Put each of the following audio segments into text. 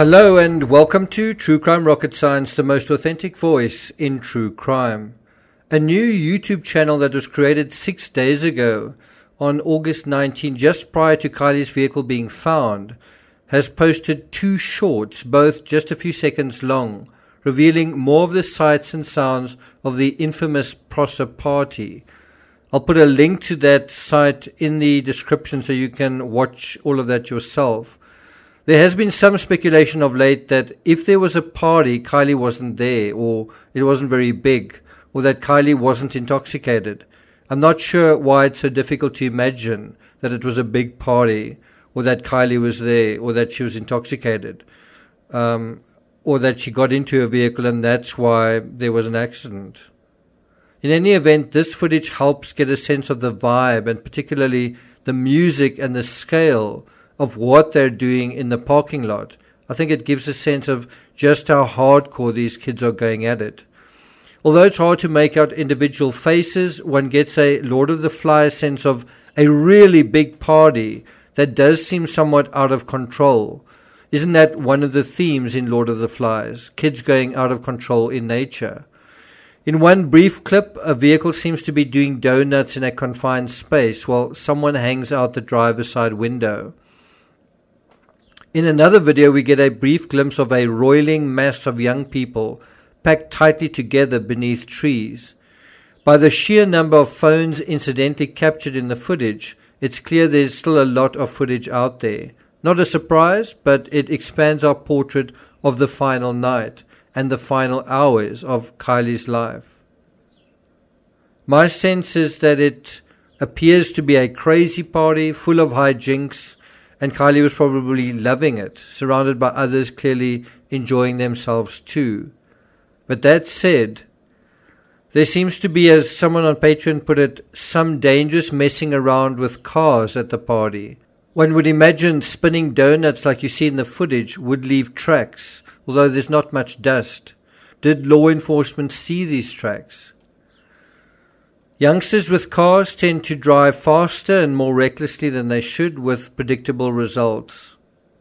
Hello and welcome to True Crime Rocket Science, the most authentic voice in true crime. A new YouTube channel that was created six days ago on August 19, just prior to Kiely's vehicle being found, has posted two shorts, both just a few seconds long, revealing more of the sights and sounds of the infamous Prosser party. I'll put a link to that site in the description so you can watch all of that yourself. There has been some speculation of late that if there was a party, Kiely wasn't there, or it wasn't very big, or that Kiely wasn't intoxicated. I'm not sure why it's so difficult to imagine that it was a big party, or that Kiely was there, or that she was intoxicated, um, or that she got into a vehicle and that's why there was an accident. In any event, this footage helps get a sense of the vibe and particularly the music and the scale of what they're doing in the parking lot. I think it gives a sense of just how hardcore these kids are going at it. Although it's hard to make out individual faces, one gets a Lord of the Flies sense of a really big party that does seem somewhat out of control. Isn't that one of the themes in Lord of the Flies? Kids going out of control in nature. In one brief clip, a vehicle seems to be doing donuts in a confined space while someone hangs out the driver's side window. In another video, we get a brief glimpse of a roiling mass of young people packed tightly together beneath trees. By the sheer number of phones incidentally captured in the footage, it's clear there's still a lot of footage out there. Not a surprise, but it expands our portrait of the final night and the final hours of Kiely's life. My sense is that it appears to be a crazy party full of hijinks and Kiely was probably loving it, surrounded by others clearly enjoying themselves too. But that said, there seems to be, as someone on Patreon put it, some dangerous messing around with cars at the party. One would imagine spinning donuts like you see in the footage would leave tracks, although there's not much dust. Did law enforcement see these tracks? Youngsters with cars tend to drive faster and more recklessly than they should with predictable results.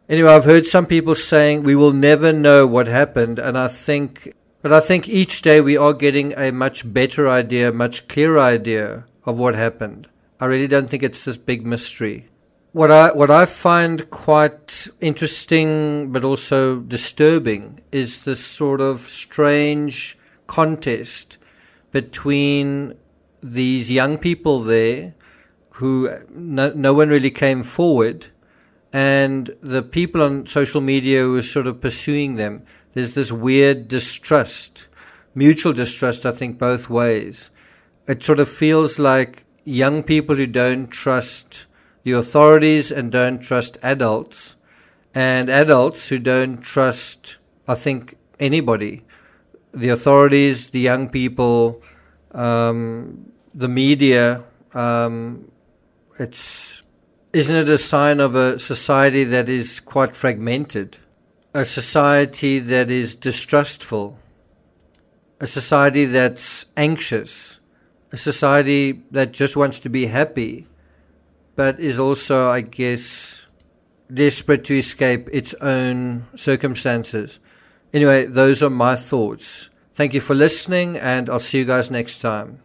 Anyway, I've heard some people saying we will never know what happened, and I think, but I think each day we are getting a much better idea, much clearer idea of what happened. I really don't think it's this big mystery. What I what I find quite interesting but also disturbing is this sort of strange contest between these young people there who no, no one really came forward and the people on social media were sort of pursuing them. There's this weird distrust, mutual distrust, I think, both ways. It sort of feels like young people who don't trust the authorities and don't trust adults, and adults who don't trust, I think, anybody. The authorities, the young people, um, the media, um, it's isn't it a sign of a society that is quite fragmented, a society that is distrustful, a society that's anxious, a society that just wants to be happy, but is also, I guess, desperate to escape its own circumstances. Anyway, those are my thoughts. Thank you for listening, and I'll see you guys next time.